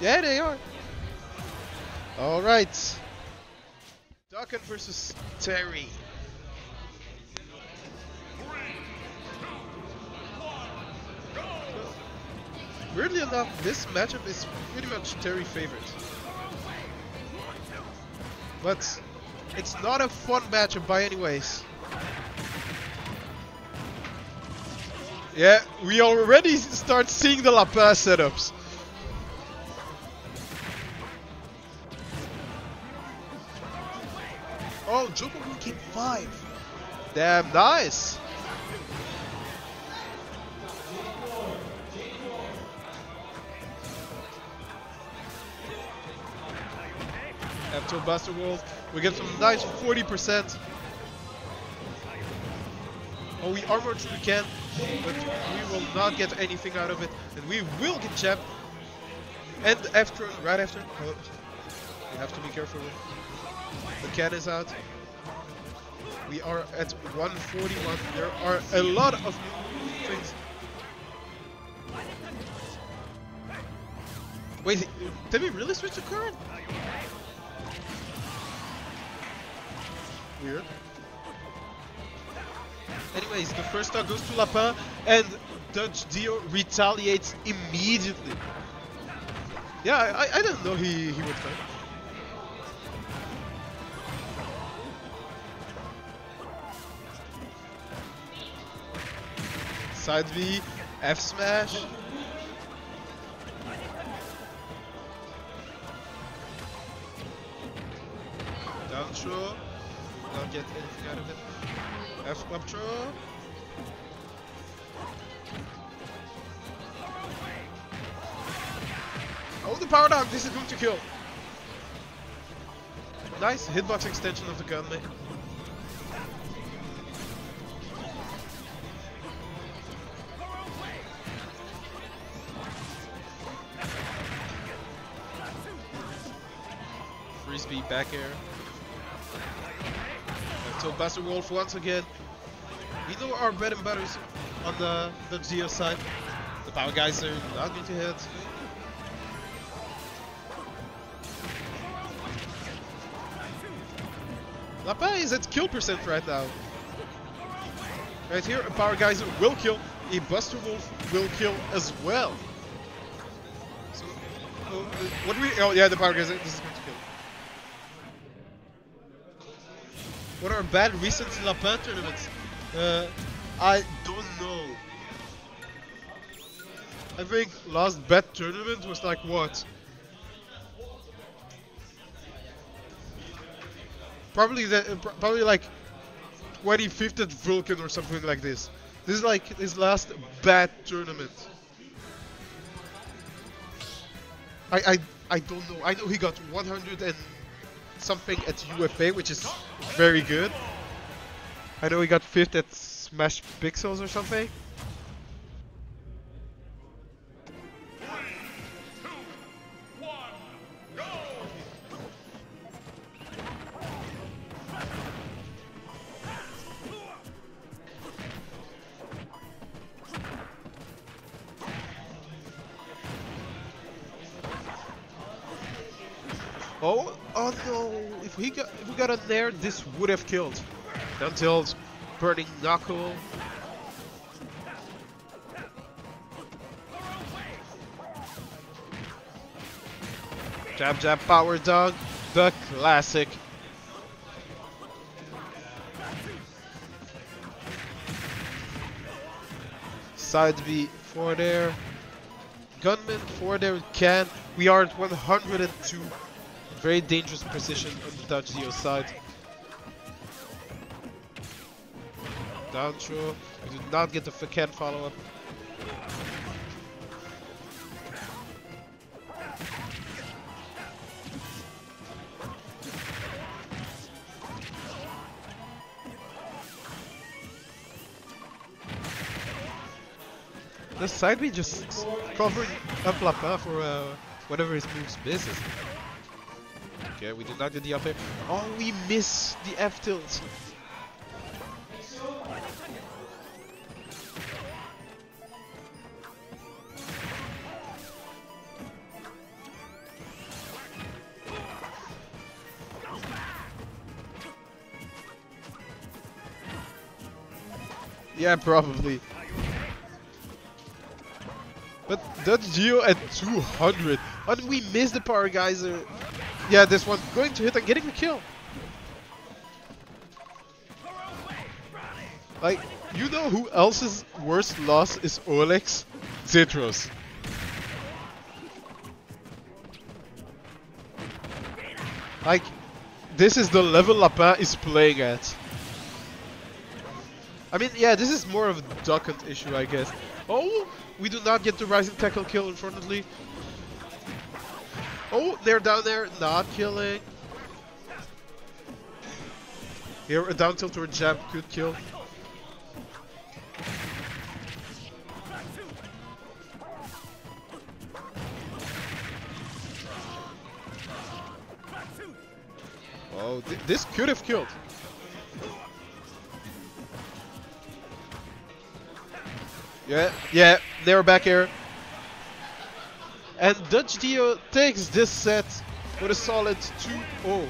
Yeah, they are. All right. Duck Hunt versus Terry. Weirdly enough, this matchup is pretty much Terry favorite. But it's not a fun matchup by any ways. Yeah, we already start seeing the Lapaz setups. Oh, will keep five. Damn, nice. After Buster Wolf, we get some nice 40%. Oh, we armored can, but we will not get anything out of it. And we will get Jab. And after, right after, oh, you have to be careful. The cat is out. We are at 141. There are a lot of things. Wait, did we really switch the current? Weird. Anyways, the first stock goes to Lapin, and Dutch Dio retaliates immediately. Yeah, I, I didn't know he, he would fight. Side B, F smash. Down throw. Don't get anything out of it. F up throw. Oh, the power down. This is going to kill. Nice hitbox extension of the gun. Frisbee back air. So Buster Wolf once again. We know our bread and butter is on the, the Dio side. The Power Geyser are not going to hit. Lapin is at kill percent right now. Right here, a Power Geyser will kill, a Buster Wolf will kill as well. So, oh, what do we? Oh yeah, the Power Geyser. This is going to kill. What are bad recent Lapin tournaments? Uh, I don't know. I think last bad tournament was like what? Probably the uh, probably like 25th at Vulcan or something like this. This is like his last bad tournament. I I I don't know. I know he got 100 and something at UFA, which is very good. I know he got fifth at Smash Pixels or something. Oh, oh no! If we got if we got a there, this would have killed. Until burning knuckle. Jab jab Power Dunk, the classic. Side B for there. Gunman for there can. We are at 102. Very dangerous position on the Dutch Dio side. Down throw. We did not get the can follow up. The side B just covering up Lapin for uh, whatever his moves misses. Okay, we did not get the up air. Oh, we missed the F tilt. Yeah, probably. But that Dio at 200. How did we miss the Power Geyser? Yeah, this one going to hit and getting the kill. Like, you know who else's worst loss is Olex? Zitros. Like, this is the level Lapin is playing at. I mean, yeah, this is more of a Duck issue, I guess. Oh, we do not get the Rising Tackle kill, unfortunately. Oh, they're down there, not killing. Here, a down tilt or a jab could kill. Oh, th this could have killed. Yeah, yeah, they're back here. And Dutch Dio takes this set for a solid 2-0.